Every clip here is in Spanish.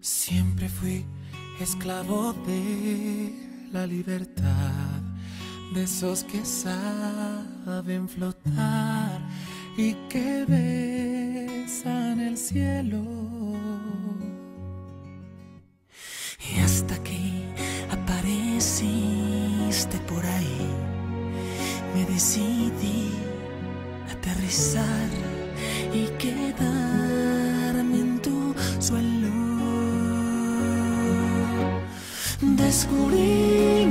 Siempre fui esclavo de la libertad, de esos que saben flotar y que besan el cielo. por ahí, me decidí aterrizar y quedarme en tu suelo. Descubrí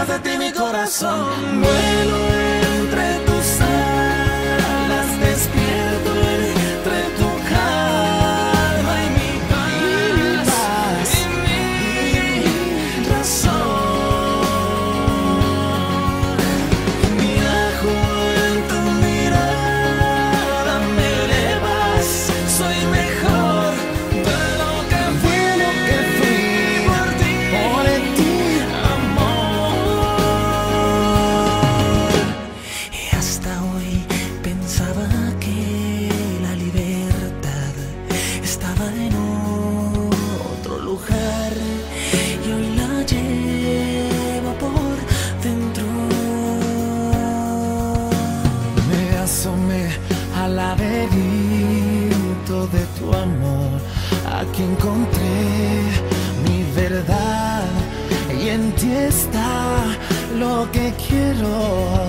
detrás de ti mi corazón. Bueno. Y hoy la llevo por dentro. Me asomo al abrigo de tu amor, aquí encontré mi verdad y en ti está lo que quiero.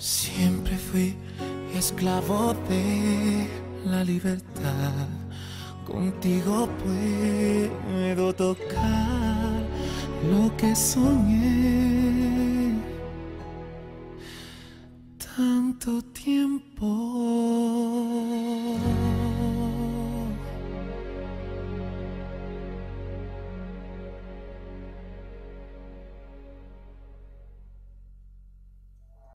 Siempre fui esclavo de la libertad. Contigo puedo tocar lo que soñé. Tanto tiempo.